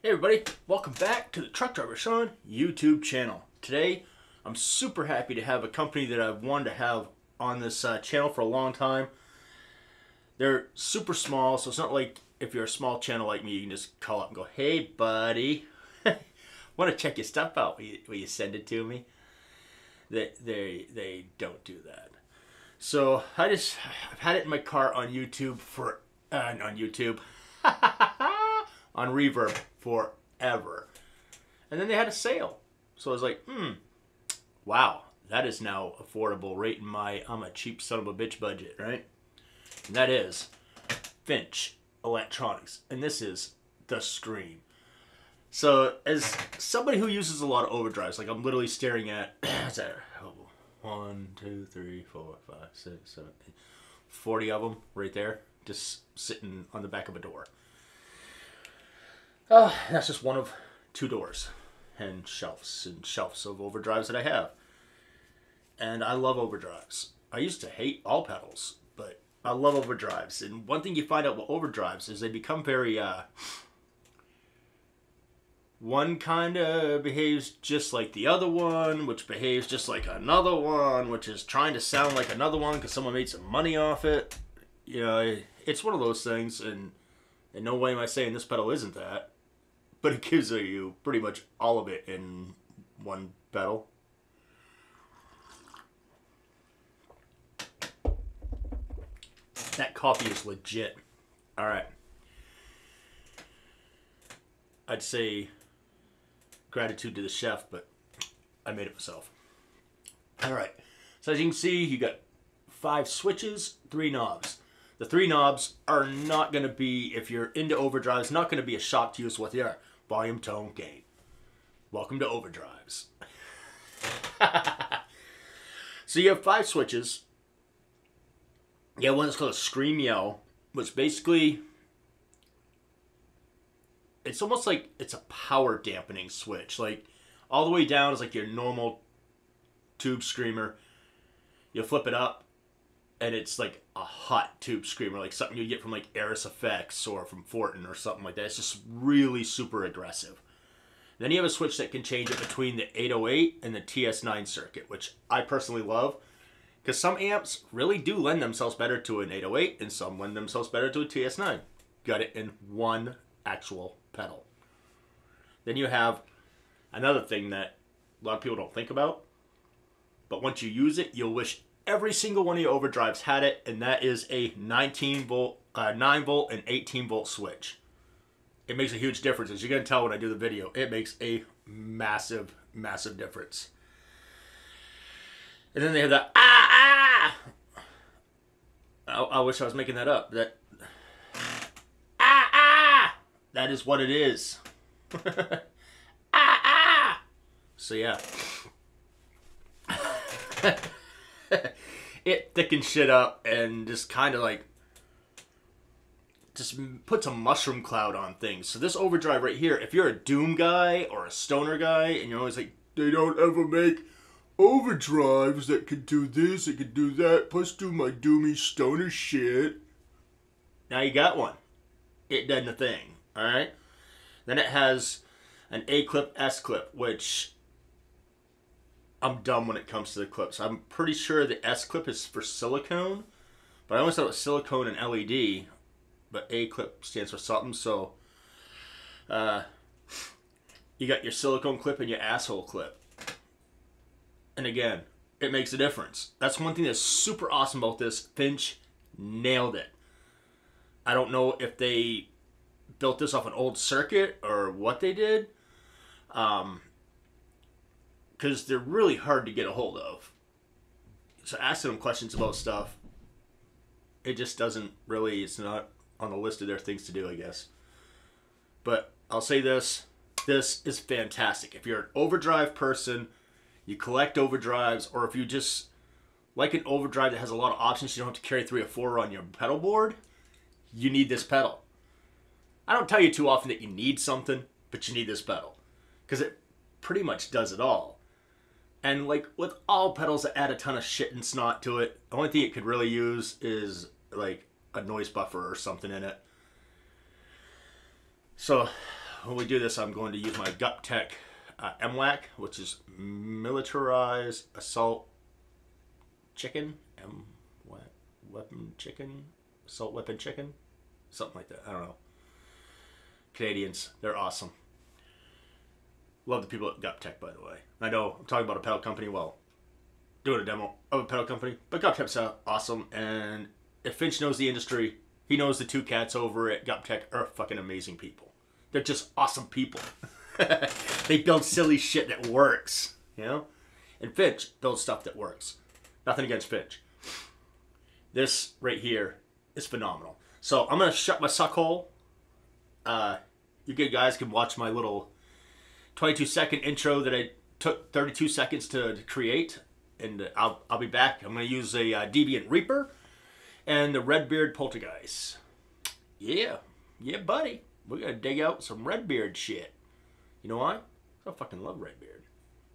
Hey everybody, welcome back to the Truck Driver Shawn YouTube channel. Today, I'm super happy to have a company that I've wanted to have on this uh, channel for a long time. They're super small, so it's not like if you're a small channel like me, you can just call up and go, hey buddy, want to check your stuff out, will you, will you send it to me? They, they, they don't do that. So I just, I've had it in my car on YouTube for, uh, on YouTube, on Reverb forever. And then they had a sale. So I was like, hmm, wow, that is now affordable rate in my I'm a cheap son of a bitch budget, right? And that is Finch Electronics. And this is the Scream. So as somebody who uses a lot of overdrives, like I'm literally staring at oh, one, two, three, four, five, six, seven, eight, 40 of them right there, just sitting on the back of a door. Uh, that's just one of two doors and shelves and shelves of overdrives that I have. And I love overdrives. I used to hate all pedals, but I love overdrives. And one thing you find out with overdrives is they become very, uh, one kind of behaves just like the other one, which behaves just like another one, which is trying to sound like another one because someone made some money off it. You know, it's one of those things, and in no way am I saying this pedal isn't that but it gives you pretty much all of it in one pedal. That coffee is legit. All right. I'd say gratitude to the chef, but I made it myself. All right. So as you can see, you got five switches, three knobs. The three knobs are not going to be, if you're into overdrive, it's not going to be a shock to use they your volume, tone, gain. Welcome to overdrives. so you have five switches. You have one that's called a scream yell, which basically it's almost like it's a power dampening switch. Like all the way down is like your normal tube screamer. You flip it up and it's like a hot tube screamer, like something you get from like Eris Effects or from Fortin or something like that. It's just really super aggressive. Then you have a switch that can change it between the 808 and the TS9 circuit, which I personally love because some amps really do lend themselves better to an 808 and some lend themselves better to a TS9. Got it in one actual pedal. Then you have another thing that a lot of people don't think about, but once you use it, you'll wish every single one of your overdrives had it, and that is a 19 volt, uh, 9 volt, and 18 volt switch. It makes a huge difference. As you're going to tell when I do the video, it makes a massive, massive difference. And then they have that, ah, ah. I, I wish I was making that up. That, ah, ah. That is what it is. ah, ah. So, yeah. it thickens shit up and just kind of like just puts a mushroom cloud on things. So this overdrive right here, if you're a doom guy or a stoner guy, and you're always like, they don't ever make overdrives that could do this, that could do that, plus do my doomy stoner shit. Now you got one. It done the thing. All right. Then it has an A clip, S clip, which I'm dumb when it comes to the clips. I'm pretty sure the S clip is for silicone, but I always thought it was silicone and LED, but A clip stands for something. So, uh, you got your silicone clip and your asshole clip. And again, it makes a difference. That's one thing that's super awesome about this. Finch nailed it. I don't know if they built this off an old circuit or what they did. Um, because they're really hard to get a hold of. So asking them questions about stuff, it just doesn't really. It's not on the list of their things to do, I guess. But I'll say this: this is fantastic. If you're an overdrive person, you collect overdrives, or if you just like an overdrive that has a lot of options, you don't have to carry three or four on your pedal board. You need this pedal. I don't tell you too often that you need something, but you need this pedal because it pretty much does it all. And like with all pedals that add a ton of shit and snot to it, the only thing it could really use is like a noise buffer or something in it. So when we do this, I'm going to use my GupTech uh, MWAC, which is Militarized Assault Chicken. M? Weapon Chicken? Assault Weapon Chicken? Something like that. I don't know. Canadians, they're awesome. Love the people at GupTech, by the way. I know I'm talking about a pedal company. Well, doing a demo of a pedal company, but GupTech's uh, awesome. And if Finch knows the industry, he knows the two cats over at GupTech are fucking amazing people. They're just awesome people. they build silly shit that works, you know? And Finch builds stuff that works. Nothing against Finch. This right here is phenomenal. So I'm gonna shut my suck hole. Uh, you good guys can watch my little 22 second intro that I took 32 seconds to, to create, and I'll I'll be back. I'm gonna use a uh, Deviant Reaper and the Redbeard Poltergeist. Yeah, yeah, buddy. We're gonna dig out some Redbeard shit. You know why? I fucking love Redbeard.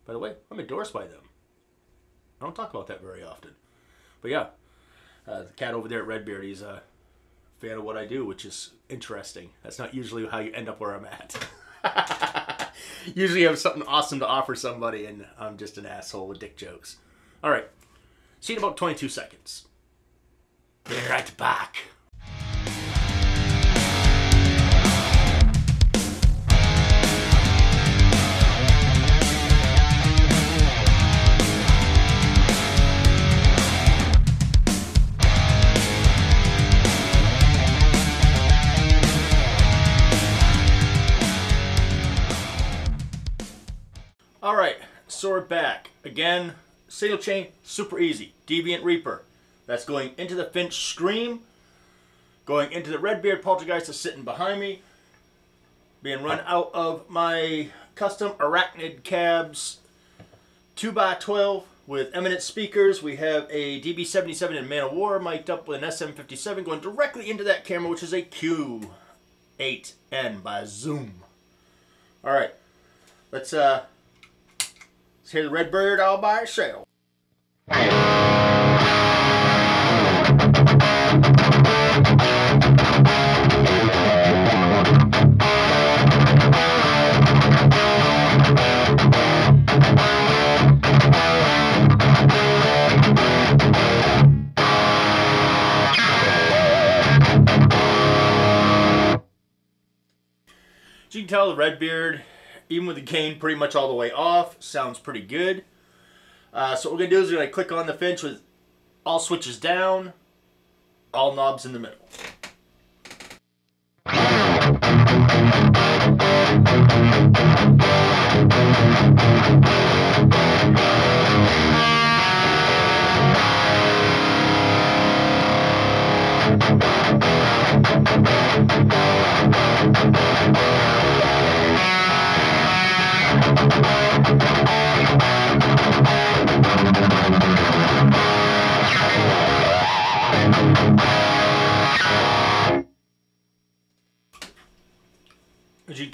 By the way, I'm endorsed by them. I don't talk about that very often. But yeah, uh, the cat over there at Redbeard, he's a fan of what I do, which is interesting. That's not usually how you end up where I'm at. usually have something awesome to offer somebody, and I'm just an asshole with dick jokes. All right. See you in about 22 seconds. Be right back. Sword back. Again, single chain, super easy. Deviant Reaper. That's going into the Finch Scream, going into the Redbeard Poltergeist that's sitting behind me, being run out of my custom Arachnid Cabs 2x12 with Eminence speakers. We have a DV77 in Man of War mic'd up with an SM57 going directly into that camera, which is a Q8N by Zoom. All right, let's uh, let's hear the Redbeard all by itself. As you can tell, the Redbeard, even with the gain pretty much all the way off, sounds pretty good. Uh, so what we're going to do is we're going to click on the Finch with all switches down, all knobs in the middle.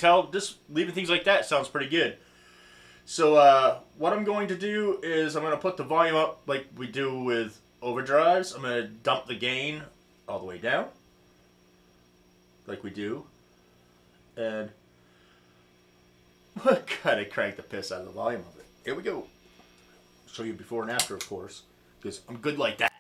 Tell, just leaving things like that sounds pretty good. So uh, what I'm going to do is I'm going to put the volume up like we do with overdrives. I'm going to dump the gain all the way down, like we do. And kind of crank the piss out of the volume of it. Here we go. show you before and after, of course, because I'm good like that.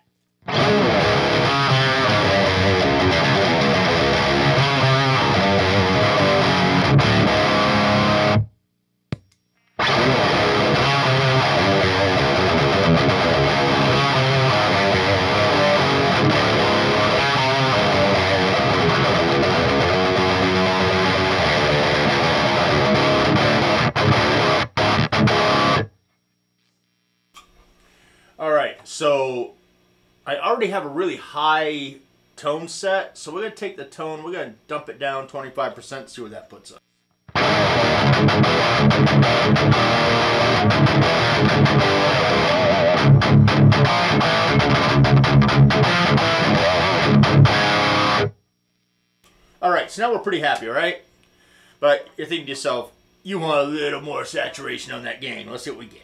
High tone set, so we're gonna take the tone, we're gonna dump it down 25%, see where that puts us. All right, so now we're pretty happy, all right? But you're thinking to yourself, you want a little more saturation on that gain. Let's see what we get.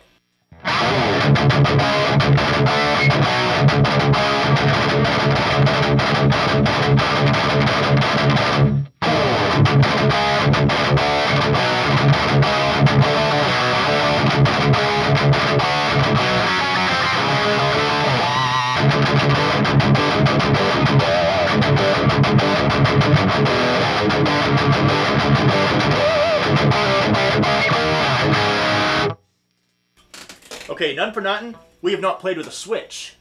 Okay, none for nothing. We have not played with a Switch.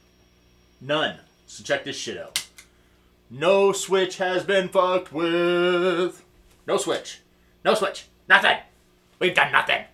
None. So check this shit out. No Switch has been fucked with. No Switch. No Switch. Nothing. We've done nothing.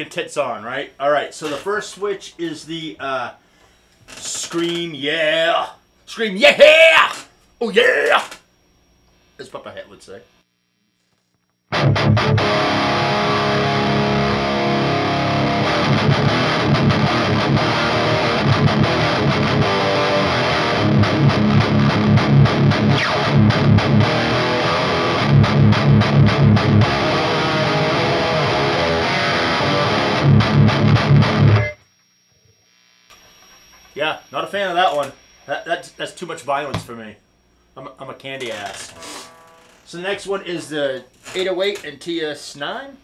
Fucking tits on, right? All right. So the first switch is the uh, scream, yeah, scream, yeah, oh yeah. As Papa Het would say. Fan of that one. That, that's, that's too much violence for me. I'm, I'm a candy ass. So the next one is the 808 and TS9.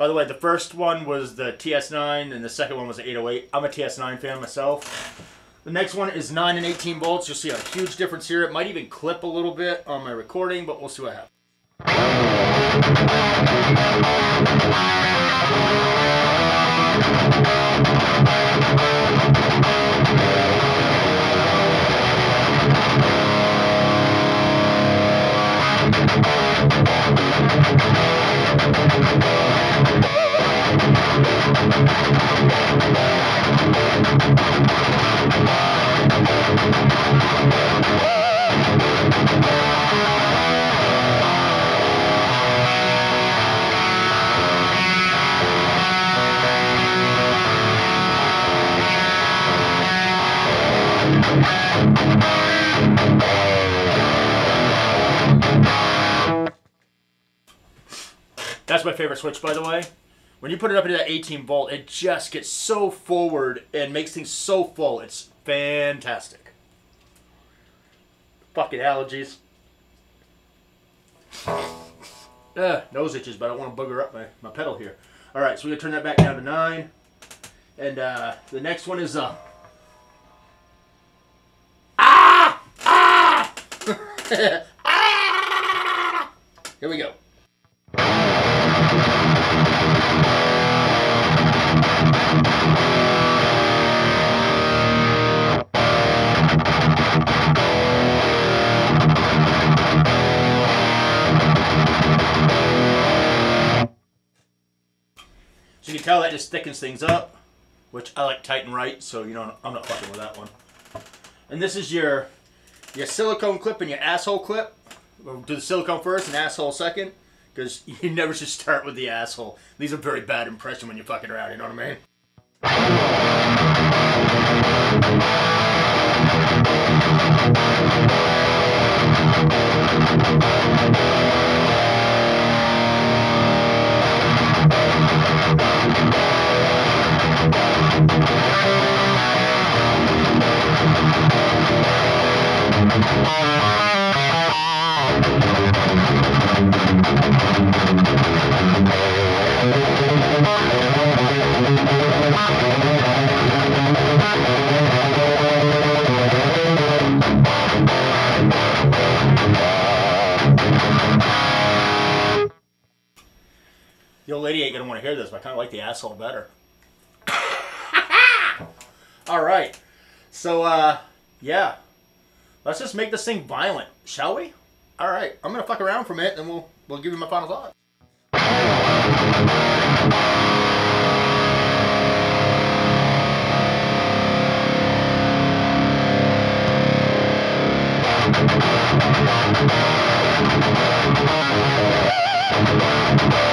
By the way, the first one was the TS9 and the second one was the 808. I'm a TS9 fan myself. The next one is 9 and 18 volts. You'll see a huge difference here. It might even clip a little bit on my recording, but we'll see what happens. Favorite switch, by the way. When you put it up into that 18 volt, it just gets so forward and makes things so full. It's fantastic. Fucking allergies. Uh, nose itches, but I want to booger up my, my pedal here. All right, so we're gonna turn that back down to nine. And uh, the next one is uh. Ah! Ah! ah! Here we go. So you can tell that just thickens things up, which I like tight and right, so you know I'm not fucking with that one. And this is your your silicone clip and your asshole clip. We'll do the silicone first and asshole second, because you never should start with the asshole. These are very bad impression when you're fucking around. You know what I mean? kind of like the asshole better. All right. So, uh, yeah. Let's just make this thing violent, shall we? All right. I'm going to fuck around for a minute, and we'll, we'll give you my final thoughts. We'll be right back.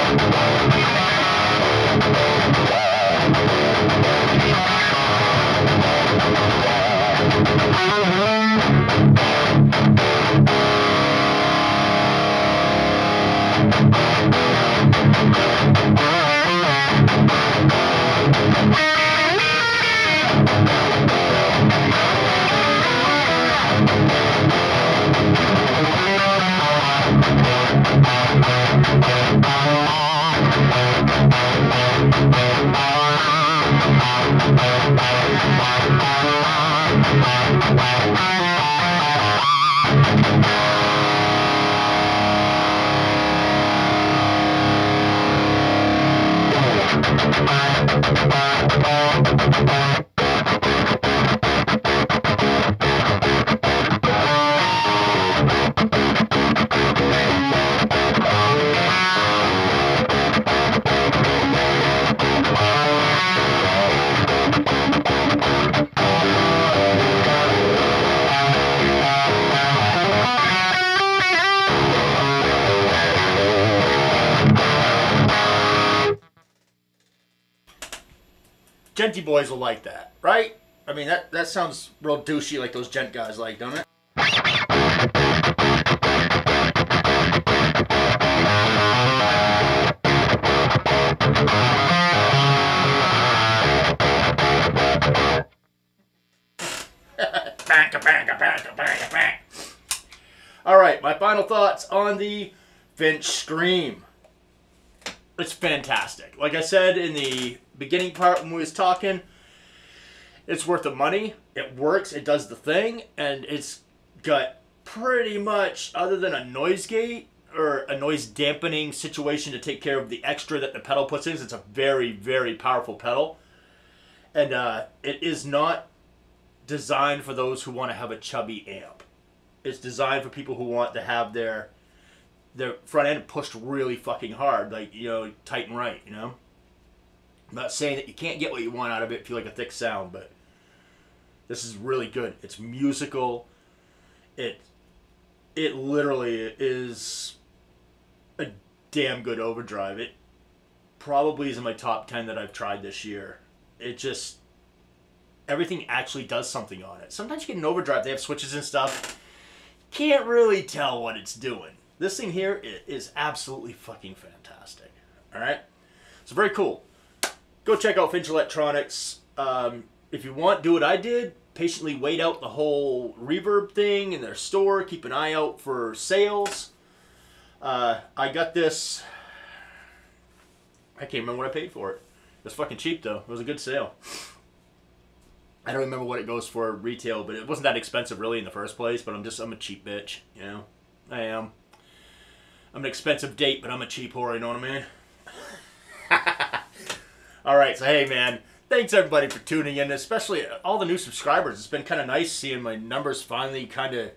Djenty boys will like that, right? I mean, that, that sounds real douchey like those djent guys like, don't it? All right, my final thoughts on the Finch Scream. It's fantastic. Like I said in the beginning part when we was talking, it's worth the money. It works. It does the thing, and it's got pretty much, other than a noise gate or a noise dampening situation to take care of the extra that the pedal puts in. It's a very, very powerful pedal, and uh, it is not designed for those who want to have a chubby amp. It's designed for people who want to have their their front end pushed really fucking hard, like you know, tight and right. You know. Not saying that you can't get what you want out of it if you like a thick sound, but this is really good. It's musical. It it literally is a damn good overdrive. It probably is in my top 10 that I've tried this year. It just everything actually does something on it. Sometimes you get an overdrive, they have switches and stuff. Can't really tell what it's doing. This thing here is absolutely fucking fantastic. All right? So very cool go check out Finch Electronics. Um, if you want, do what I did. Patiently wait out the whole reverb thing in their store. Keep an eye out for sales. Uh, I got this. I can't remember what I paid for it. It was fucking cheap though. It was a good sale. I don't remember what it goes for retail, but it wasn't that expensive really in the first place. But I'm just I'm a cheap bitch, you know. I am. I'm an expensive date, but I'm a cheap whore. You know what I mean? All right, so hey, man, thanks everybody for tuning in, especially all the new subscribers. It's been kind of nice seeing my numbers finally kind of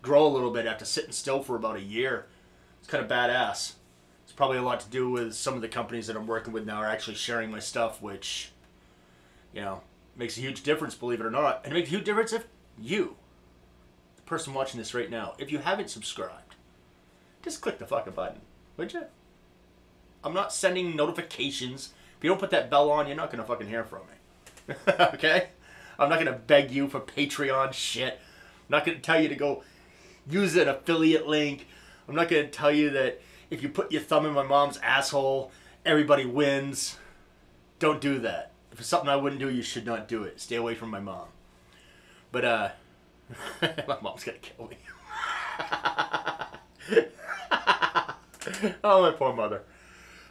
grow a little bit after sitting still for about a year. It's kind of badass. It's probably a lot to do with some of the companies that I'm working with now are actually sharing my stuff, which, you know, makes a huge difference, believe it or not. And it makes a huge difference if you, the person watching this right now, if you haven't subscribed, just click the fucking button, would you? I'm not sending notifications. If you don't put that bell on, you're not gonna fucking hear from me. okay? I'm not gonna beg you for Patreon shit. I'm not gonna tell you to go use an affiliate link. I'm not gonna tell you that if you put your thumb in my mom's asshole, everybody wins. Don't do that. If it's something I wouldn't do, you should not do it. Stay away from my mom. But uh my mom's gonna kill me. oh my poor mother.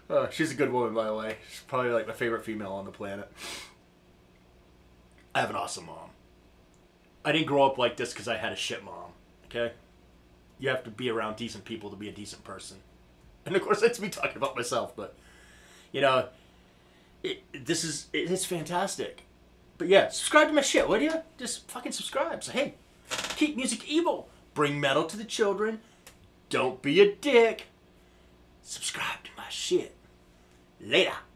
Uh, she's a good woman, by the way. She's probably like my favorite female on the planet. I have an awesome mom. I didn't grow up like this because I had a shit mom. Okay, you have to be around decent people to be a decent person. And of course, that's me talking about myself. But you know, it, this is it is fantastic. But yeah, subscribe to my shit, would you? Just fucking subscribe. So hey, keep music evil. Bring metal to the children. Don't be a dick. Subscribe to my shit. Later.